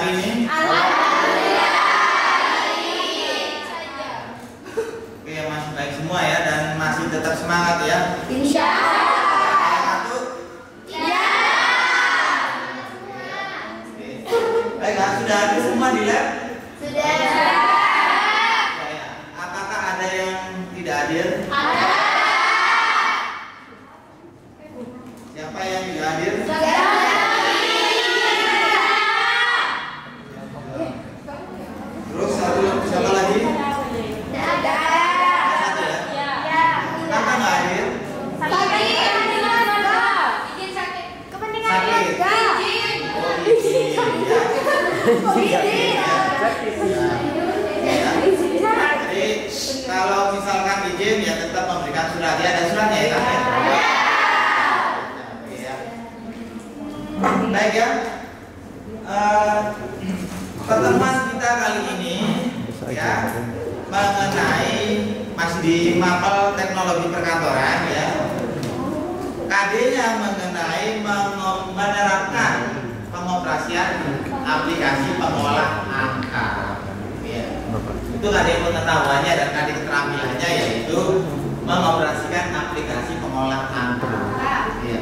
carinho, kalau misalkan izin ya tetap memberikan surat ya ada suratnya ya kan? Ya. Ya. Baik ya. Eh, pertemuan kita kali ini ya mengenai masih di mapel teknologi perkantoran ya. KD-nya mengenai menge- menerapkan pengoperasian aplikasi pengolah angka. Ya itu kadang pengetahuannya dan kadang keterampilannya yaitu mengoperasikan aplikasi pengolah angka. Iya.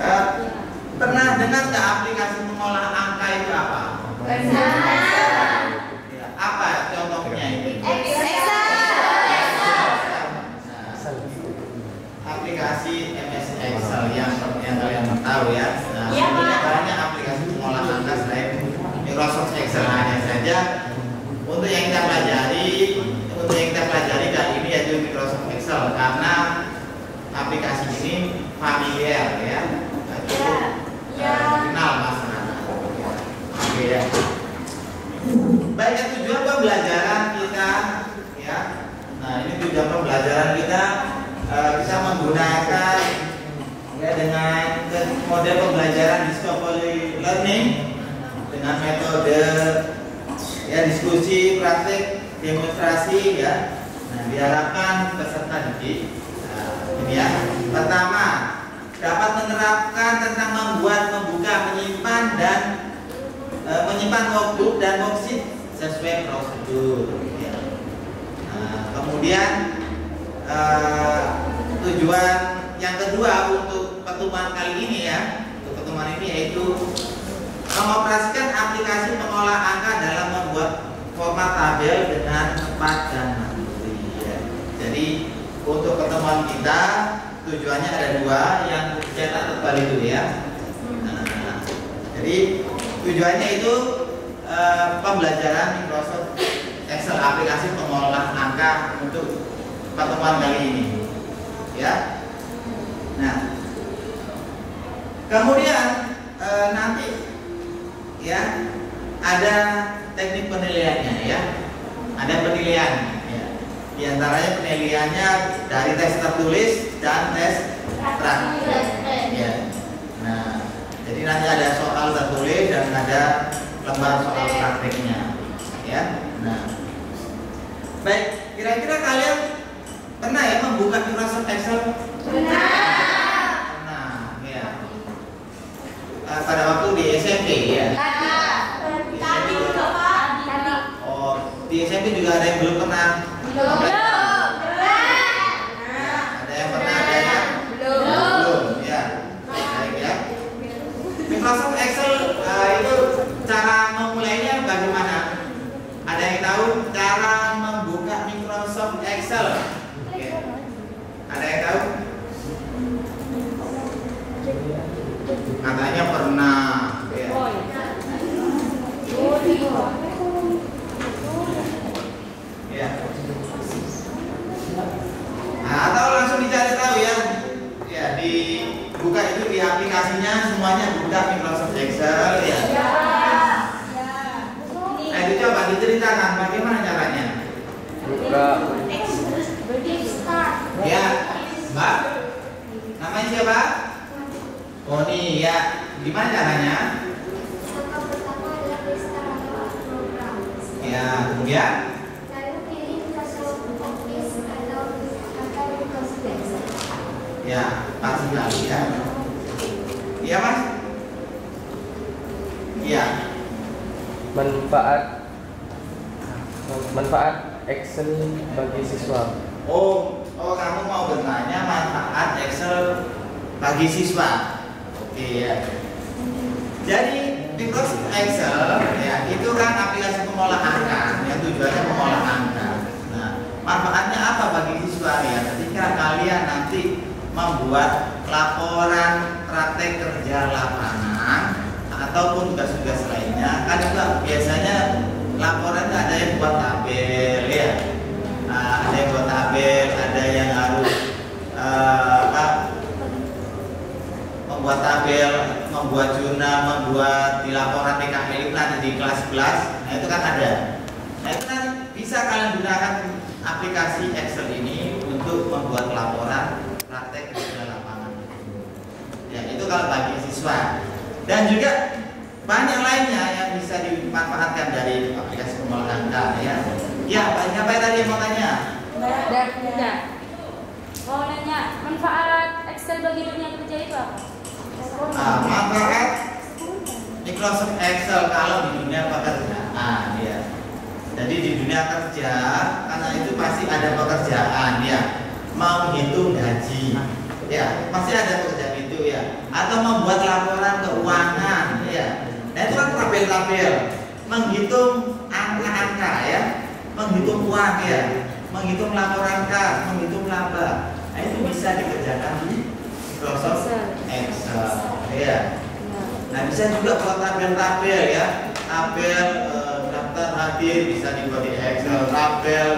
Eh, pernah dengar nggak aplikasi pengolah angka itu apa? Ya, apa contohnya itu? Nah, aplikasi MS Excel yang yang kalian tahu ya. Nah, Iya, sebenarnya Pak. banyak aplikasi pengolah angka selain Microsoft Excel hanya saja untuk yang kita pelajari untuk yang kita pelajari kali ini yaitu Microsoft Excel karena aplikasi ini familiar ya cukup Ya. eh, dikenal masyarakat oke ya baik ya, tujuan pembelajaran kita ya nah ini tujuan pembelajaran kita eh, bisa menggunakan ya dengan model pembelajaran discovery learning dengan metode ya diskusi praktik demonstrasi ya nah diharapkan peserta didik nah, ini ya pertama dapat menerapkan tentang membuat membuka menyimpan dan e, menyimpan workbook dan worksheet sesuai prosedur ya. nah, kemudian e, tujuan yang kedua untuk pertemuan kali ini ya untuk pertemuan ini yaitu mengoperasikan aplikasi pengolah angka dalam membuat format tabel dengan cepat dan mandiri. ya. Jadi untuk pertemuan kita tujuannya ada dua, yang cetak terbalik dulu ya. Nah, jadi tujuannya itu eh, pembelajaran Microsoft Excel aplikasi pengolah angka untuk pertemuan kali ini, ya. Nah, kemudian eh, nanti ya ada penilaiannya ya. Ada penilaian ya. di antaranya penilaiannya dari tes tertulis dan tes praktik ya. Nah jadi nanti ada soal tertulis dan ada lembar soal praktiknya ya. Nah baik. Kira-kira kalian pernah ya membuka Microsoft Excel? Pernah. Ya. Eh, pada waktu di SMP ya Oh, di SMP juga ada yang belum pernah. Ada yang pernah, ada yang belum. Ya, baik ya. Microsoft Excel eh, itu cara memulainya bagaimana? Ada yang tahu cara membuka Microsoft Excel? Oke. Ada yang tahu? Katanya pernah. Ya. Ya. Nah, atau langsung dicari tahu ya. Ya, di buka itu di aplikasinya semuanya buka Microsoft Excel ya. Nah, itu coba diceritakan bagaimana caranya. buka Ya, Mbak. Namanya siapa? Tony ya. Gimana caranya? Ya, kemudian ya pasti sekali ya. Iya mas? Iya. manfaat manfaat Excel bagi siswa. Oh, oh kamu mau bertanya manfaat Excel bagi siswa. Oke ya. Jadi Microsoft Excel ya itu kan aplikasi pengolahan angka yang tujuannya mengolah angka. Nah, manfaatnya apa bagi siswa ya? Ketika kalian nanti membuat laporan praktek kerja lapangan ataupun tugas-tugas lainnya, kan juga biasanya laporan ada yang buat tabel ya, nah, ada yang buat tabel, ada yang harus uh, apa, membuat tabel, membuat membuat di laporan PKL nanti di kelas-kelas, nah itu kan ada. Nah itu kan bisa kalian gunakan aplikasi Excel ini untuk membuat laporan praktek kerja lapangan. Ya itu kalau bagi siswa dan juga banyak lainnya yang bisa dimanfaatkan dari aplikasi pengolahan data ya. Ya, banyak apa tadi yang mau tanya? Dan Mau nanya manfaat Excel bagi dunia kerja itu apa? Nah, manfaat Microsoft Excel kalau di dunia pekerjaan ya. Jadi di dunia kerja karena itu pasti ada pekerjaan ya. Mau hitung gaji ya, pasti ada pekerjaan itu ya. Atau membuat laporan keuangan ya Nah itu kan tabel-tabel menghitung angka-angka ya, menghitung uang ya, menghitung laporan kas, menghitung laba. Nah itu bisa dikerjakan di Microsoft Excel. Ya. Nah bisa juga buat tabel-tabel ya, tabel e, daftar hadir bisa dibuat di Excel, tabel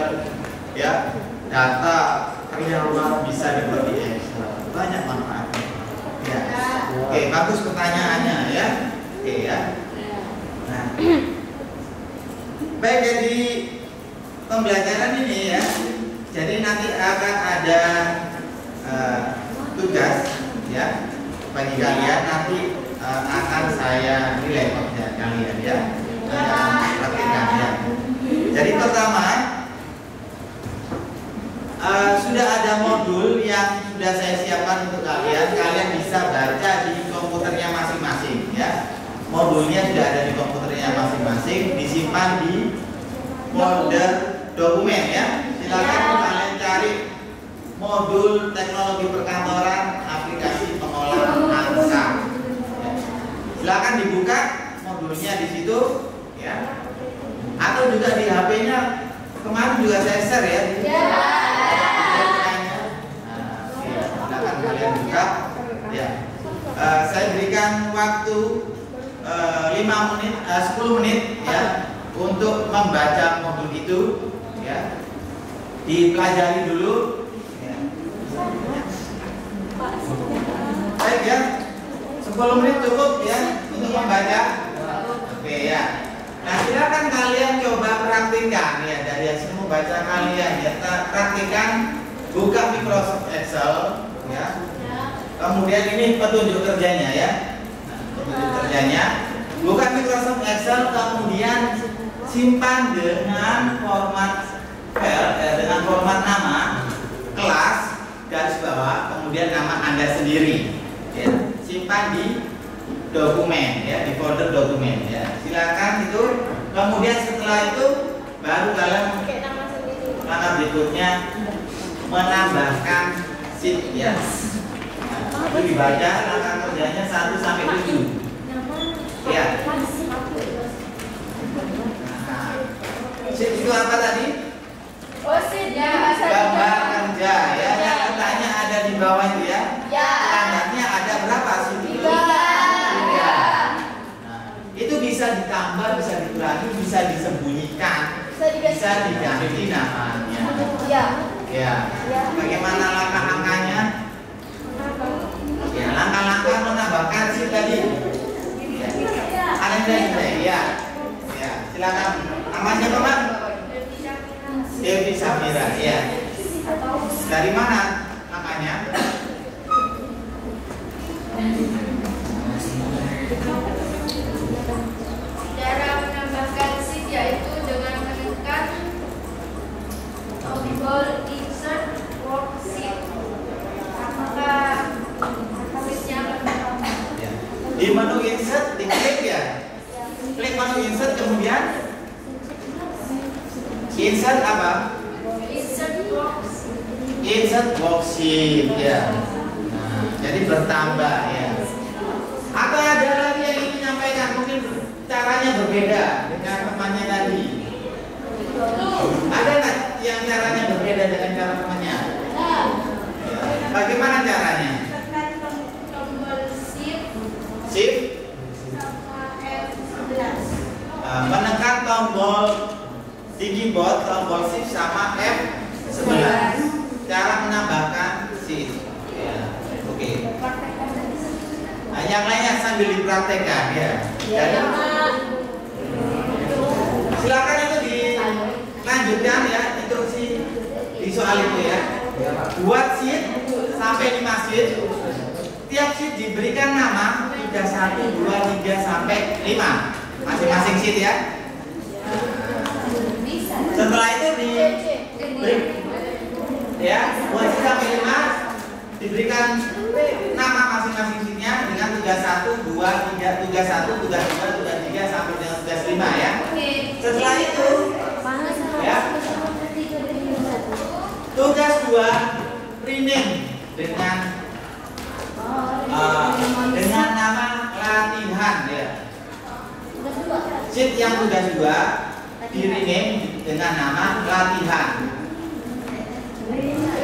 ya, data karyawan bisa dibuat di Excel. Banyak manfaatnya. Ya. Oke, bagus pertanyaannya ya. Oke ya. Nah, baik jadi pembelajaran ini ya. Jadi nanti akan ada uh, tugas ya bagi kalian nanti uh, akan saya nilai pekerjaan kalian ya. Praktekkan ya. Jadi pertama uh, sudah ada modul yang sudah saya siapkan untuk kalian. Kalian bisa baca di komputernya masing-masing ya modulnya sudah ada di komputernya masing-masing disimpan di folder dokumen ya silakan ya. kalian cari modul teknologi perkantoran aplikasi pengolahan angka ya. Silakan dibuka modulnya di situ ya atau juga di HP-nya kemarin juga saya share ya ya. Nah, ya, silakan kalian buka ya uh, saya berikan waktu 5 eh, menit, uh, eh, 10 menit ya untuk membaca modul itu ya. Dipelajari dulu ya. Baik ya. 10 menit cukup ya untuk membaca. Oke ya. Nah, silakan kalian coba praktikkan ya dari hasil membaca kalian ya. Praktikkan buka Microsoft Excel ya. Kemudian ini petunjuk kerjanya ya kerjanya bukan Microsoft Excel kemudian simpan dengan format file eh, dengan format nama kelas garis bawah kemudian nama anda sendiri ya. Simpan di dokumen ya di folder dokumen ya silakan itu kemudian setelah itu baru kalian langkah berikutnya menambahkan sheet ya nah, itu dibaca langkah kerjanya 1 sampai 7 Ya. Sheet itu apa tadi? Oh, sheet ya. Gambar kerja ya. Yang letaknya ada di bawah itu ya. Ya. Standarnya ada berapa sih? Tiga. Tiga. Nah, itu bisa ditambah, bisa dikurangi, bisa disembunyikan, bisa diganti namanya. Ya. Ya. Bagaimana langkah langkahnya? Ya, langkah-langkah menambahkan sih tadi ada ya. Ya, silakan. Nama siapa, Pak? Devi Samira, ya. Dari mana namanya? Cara menambahkan sheet yaitu dengan menekan insert worksheet. Apakah di menu insert diklik ya klik menu insert kemudian insert apa? Insert worksheet ya. Nah, jadi bertambah ya. Atau ada lagi yang ingin menyampaikan mungkin caranya berbeda dengan temannya tadi. Ada yang caranya berbeda dengan cara temannya? Ya. Bagaimana caranya? Shift uh, menekan tombol di keyboard tombol shift sama F11 cara menambahkan shift ya oke nah, yang lainnya sambil dipraktekkan ya dan silakan itu dilanjutkan ya soal itu ya. Buat sheet sampai 5 sheet tiap sheet diberikan nama 3 1 2 3 sampai 5 masing-masing sheet ya. Setelah itu di ya buat sheet sampai 5 diberikan nama masing-masing sheetnya dengan 31 2 3 31 32 33 sampai dengan 35 ya setelah itu ya 2 rename dengan uh, dengan nama latihan ya. Sheet yang tugas 2 di rename dengan nama latihan.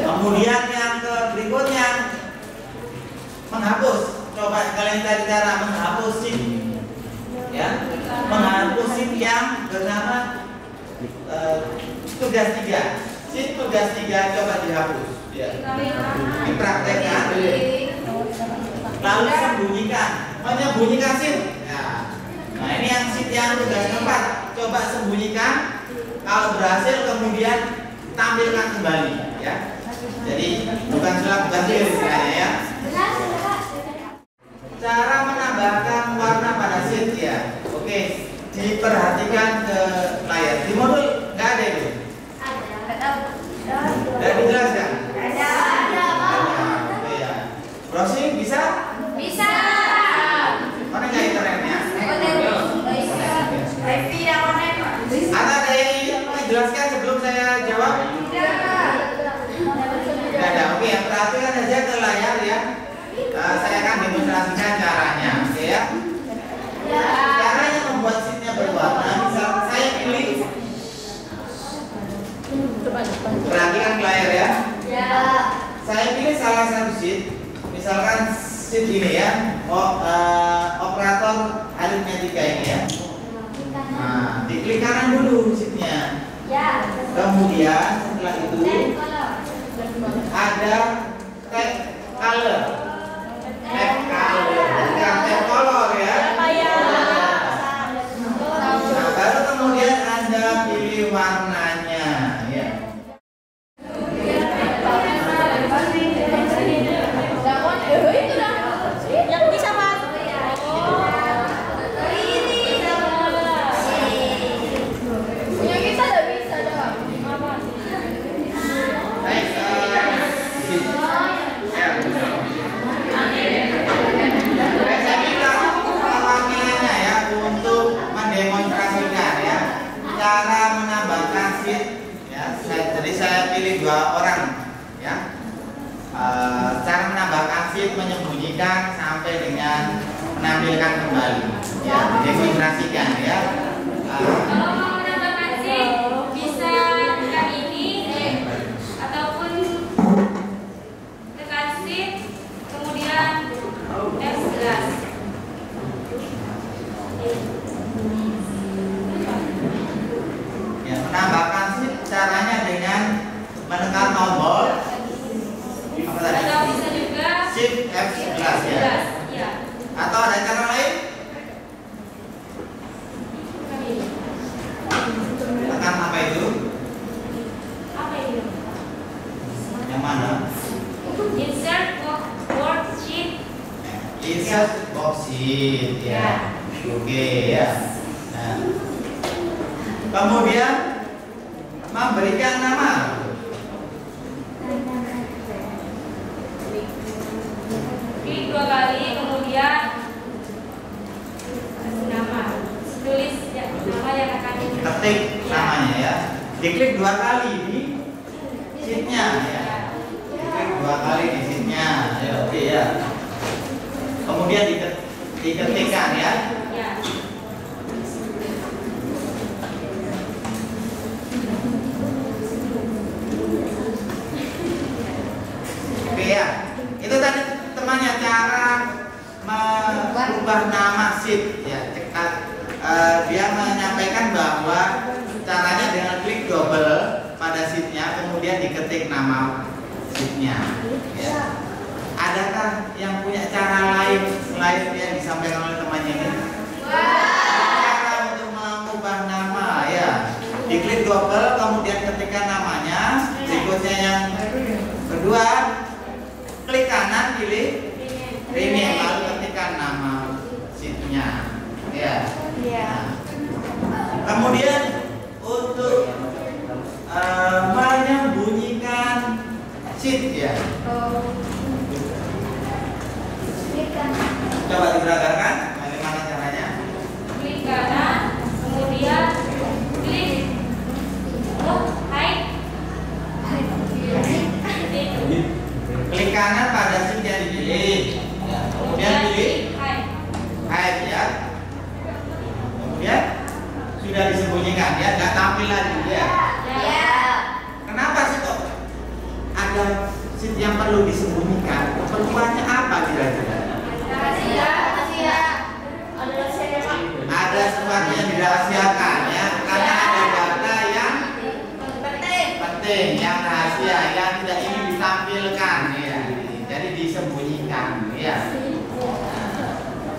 Kemudian yang ke berikutnya menghapus. Coba kalian cari cara menghapus sheet ya. Menghapus sheet yang bernama uh, tugas 3 sheet tugas 3 coba dihapus. Ya dipraktekkan lalu sembunyikan. Menyembunyikan sheet ya. nah ini yang sheet yang tugas keempat. Coba sembunyikan. Kalau berhasil kemudian tampilkan kembali ya. Jadi bukan surat tugas istilahnya ya cara menambahkan warna pada sheet ya. Oke diperhatikan ke layar. Di modul nggak dijelaskan Oke ya. browsing bisa mana nggak internetnya ada ada yang ingin dijelaskan sebelum saya jawab Tidak ada. Oke, ya, perhatikan aja ke layar ya. Nah, saya akan demonstrasikan caranya, oke ya. Caranya membuat sheetnya berwarna, misal saya pilih perhatikan ke layar ya. Saya salah satu sheet, misalkan sheet ini ya, oh, eh, operator aritmetika ini ya. Nah, diklik kanan dulu sheetnya. Kemudian setelah itu ada tag color. Tag color. Bukan tag color ya. Nah baru kemudian anda pilih warnanya ya Yang bisa pak? baik eh, ya. Baik, saya minta perwakilannya ya untuk mendemonstrasikan ya cara menambahkan sheet ya saya, jadi saya pilih dua orang ya Eh, cara menambahkan sheet menyembunyikan sampai dengan menampilkan kembali ya demonstrasikan ya Eh, Kalau mau menambahkan sih bisa tekan ini ataupun tekan shift kemudian F11. ya menambahkan sheet caranya dengan menekan tombol apa tadi Atau bisa juga shift F11 ya F11. Ya. atau ada cara lain tekan apa itu Apa itu? yang mana Insert wo- worksheet. insert box sheet ya. Oke ya. Nah. kemudian memberikan nama. Klik dua kali kemudian nama. Tulis ya, nama yang akan ketik namanya ya. Diklik dua kali di sheetnya ya. Diklik dua kali di sheetnya. Ya oke ya. Kemudian diket- diketikkan ya. Oke ya. Itu tadi temannya cara merubah nama sheet ya cekat. Eh, dia menyampaikan bahwa caranya dengan klik double pada sheetnya kemudian diketik nama sheetnya ya. Adakah yang punya cara lain selain yang disampaikan oleh temannya ini? Cara untuk mengubah nama ya. Diklik double kemudian ketikkan namanya. Berikutnya yang kedua klik kanan pilih rename lalu ketikkan nama sheetnya. Ya. Nah, kemudian untuk eh, menyembunyikan sheet ya coba diberagakan bagaimana caranya? Klik kanan, kemudian klik. Oh, hide. Klik kanan pada sheet yang dipilih. Ya, kemudian pilih. hide. ya. Kemudian sudah disembunyikan ya. Nggak tampil lagi ya. Ya. kenapa sih kok ada sheet yang perlu disembunyikan? Keperluannya apa kira-kira ada sesuatu yang dirahasiakan ya. Ya.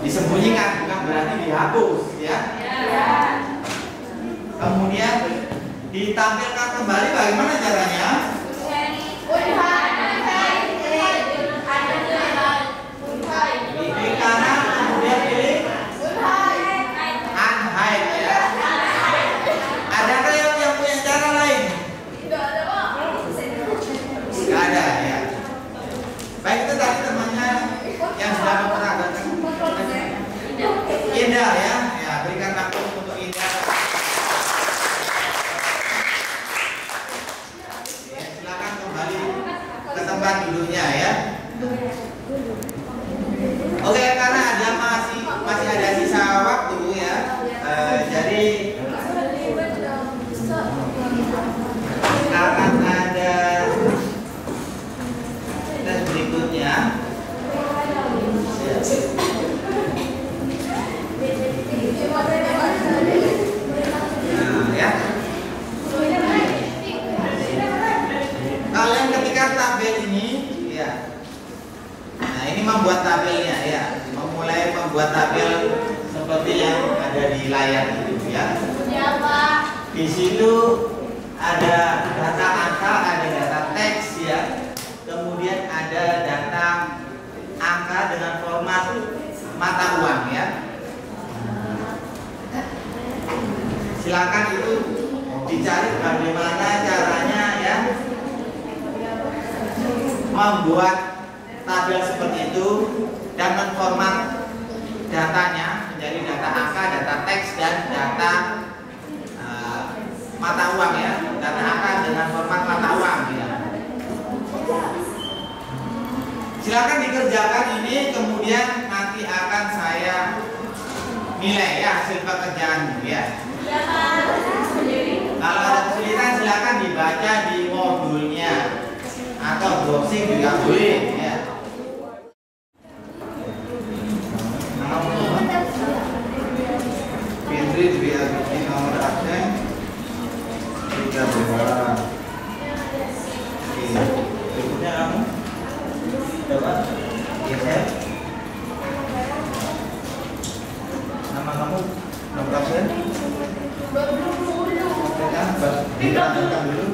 Disembunyikan disembunyikan bukan berarti dihapus Ya. kemudian ditampilkan kembali bagaimana caranya klik kanan kemudian pilih unhide ya adakah yang, yang punya cara lain nggak ada ya baik itu tadi temannya yang sudah memperagakan Indah ya, ya berikan waktu untuk Indah. Ya, silakan kembali ke tempat duduknya ya. Oke, karena ada masih masih ada sisa waktu ya. Eh, jadi akan ada tes berikutnya. Nah, ya. Kalian ketika tabel ini, ya. Nah, ini membuat tabelnya ya. Memulai membuat tabel seperti yang ada di layar itu ya. Di situ ada data angka, ada data teks ya. Kemudian ada data angka dengan format mata uang ya. Silakan itu dicari bagaimana caranya ya membuat tabel seperti itu dan menformat datanya menjadi data angka, data teks dan data eh, mata uang ya, data angka dengan format mata uang ya. Silakan dikerjakan ini kemudian nanti akan saya nilai ya hasil pekerjaan ya. Kalau ada kesulitan silakan dibaca di modulnya atau browsing juga boleh ya. Nama Fitri Dwi Abidi nomor absen tiga belas. Oke, berikutnya kamu coba geser. Nama kamu nomor absen? Kita diterangkan dulu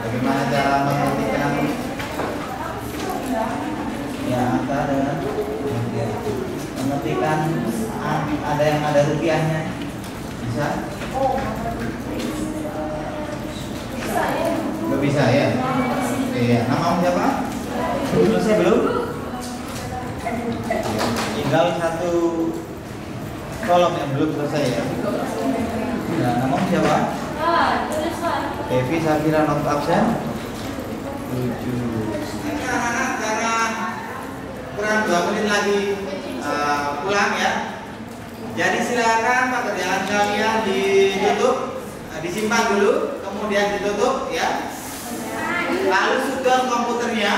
bagaimana cara mengetikkan ya angka dengan mengetikkan ah, ada yang ada rupiahnya bisa Gak bisa ya iya nama siapa selesai belum tinggal satu kolom yang belum selesai ya nah nama siapa tulis Pak. Devi Safira not absen. tujuh Ini anak-anak karena kurang dua menit lagi eh, pulang ya. Jadi silakan pekerjaan kalian ditutup, eh, disimpan dulu, kemudian ditutup ya. Lalu sudah komputernya. Ya.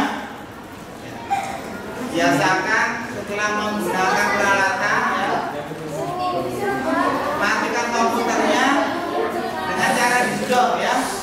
Biasakan setelah menggunakan peralatan ya, matikan komputernya dengan cara disudot ya.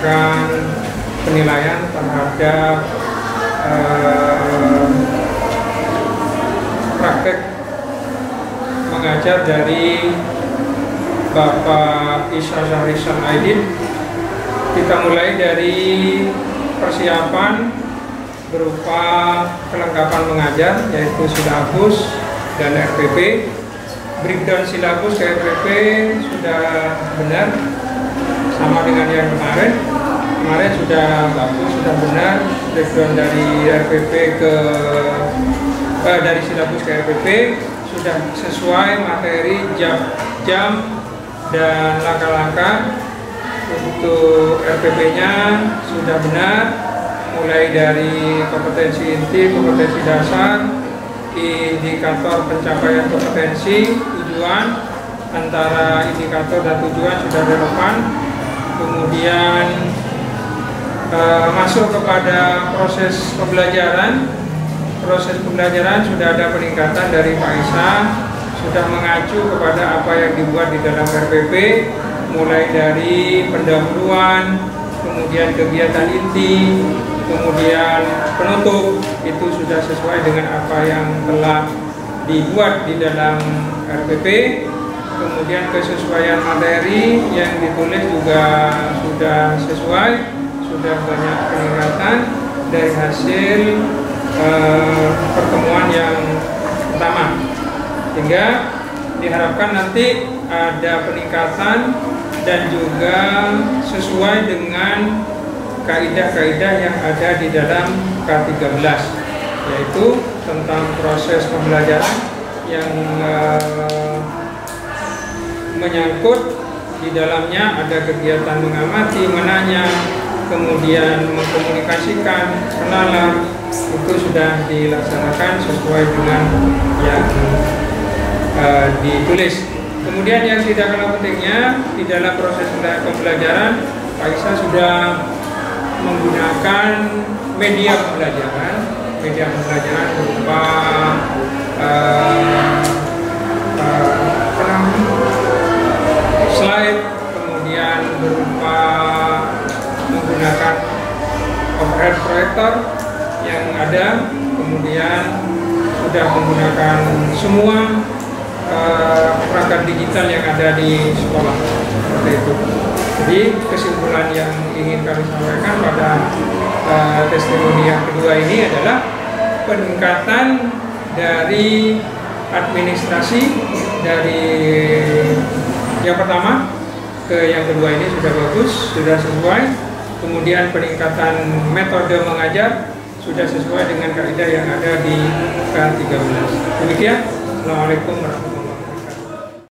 Mengadakan penilaian terhadap eh, praktek mengajar dari Bapak Isa Zahrisan Aidin. Kita mulai dari persiapan berupa kelengkapan mengajar yaitu silabus dan RPP. Breakdown silabus RPP sudah benar sama dengan yang kemarin. Kemarin sudah bagus, sudah benar breakdown dari RPP ke eh, dari silabus ke RPP sudah sesuai materi jam jam dan langkah-langkah untuk RPP-nya sudah benar mulai dari kompetensi inti, kompetensi dasar, indikator pencapaian kompetensi, tujuan antara indikator dan tujuan sudah relevan. Kemudian eh, masuk kepada proses pembelajaran. Proses pembelajaran sudah ada peningkatan dari Pak Isa, sudah mengacu kepada apa yang dibuat di dalam RPP, mulai dari pendahuluan, kemudian kegiatan inti, kemudian penutup itu sudah sesuai dengan apa yang telah dibuat di dalam RPP kemudian kesesuaian materi yang ditulis juga sudah sesuai sudah banyak peningkatan dari hasil eh, pertemuan yang pertama. Sehingga diharapkan nanti ada peningkatan dan juga sesuai dengan kaidah-kaidah yang ada di dalam K13 yaitu tentang proses pembelajaran yang eh, menyangkut di dalamnya ada kegiatan mengamati, menanya, kemudian mengkomunikasikan, kenalan itu sudah dilaksanakan sesuai dengan yang eh, ditulis. Kemudian yang tidak kalah pentingnya di dalam proses pembelajaran, Isa sudah menggunakan media pembelajaran, media pembelajaran berupa eh, semua eh, perangkat digital yang ada di sekolah seperti itu. Jadi kesimpulan yang ingin kami sampaikan pada eh, testimoni yang kedua ini adalah peningkatan dari administrasi dari yang pertama ke yang kedua ini sudah bagus, sudah sesuai. Kemudian peningkatan metode mengajar sudah sesuai dengan kaidah yang ada di K13. Demikian. అస్సలం అయికం వరహమూల